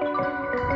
Música